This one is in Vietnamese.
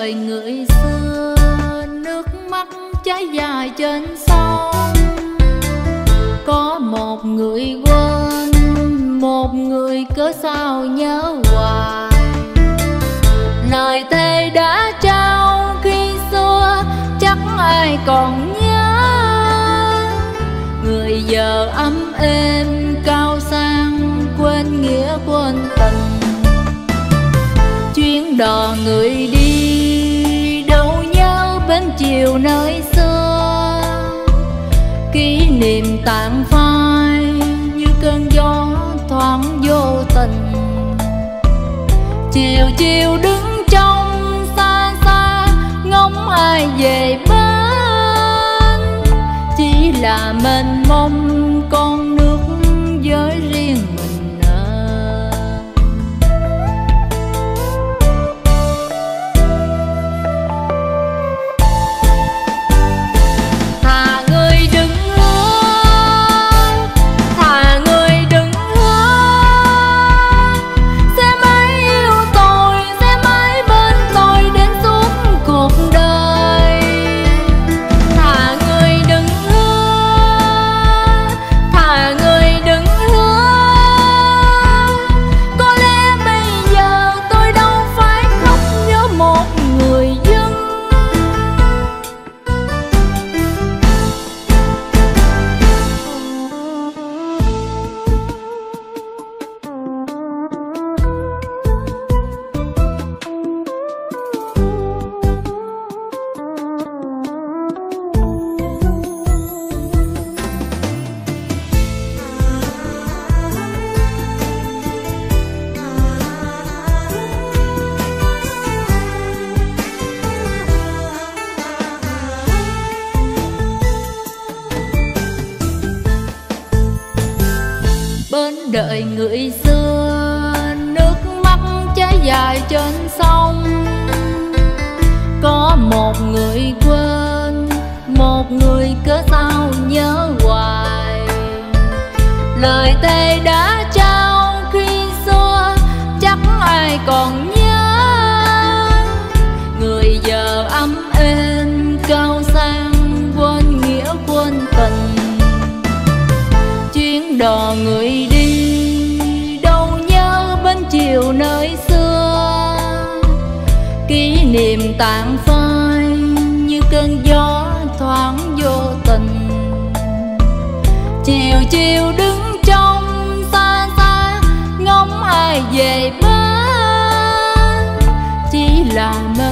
đời người xưa, nước mắt chảy dài trên sông. Có một người quên, một người cớ sao nhớ hoài. Lời thề đã trao khi xưa, chắc ai còn nhớ. Người giờ ấm êm, cao sang, quên nghĩa quên tình. Chuyến đò người đi tàn phai như cơn gió thoáng vô tình. Chiều chiều đứng trong xa xa, ngóng ai về bên. Chỉ là mình mong con đợi người xưa, nước mắt chảy dài trên sông. Có một người quên, một người cớ sao nhớ hoài. Lời tê đã trao khi xưa, chắc ai còn nhớ? Người giờ ấm êm, cao sang, quên nghĩa quên tình. Chuyến đò người đi niềm tàn phai như cơn gió thoáng vô tình chiều chiều đứng trong xa xa, ngóng ai về bên chỉ là mơ.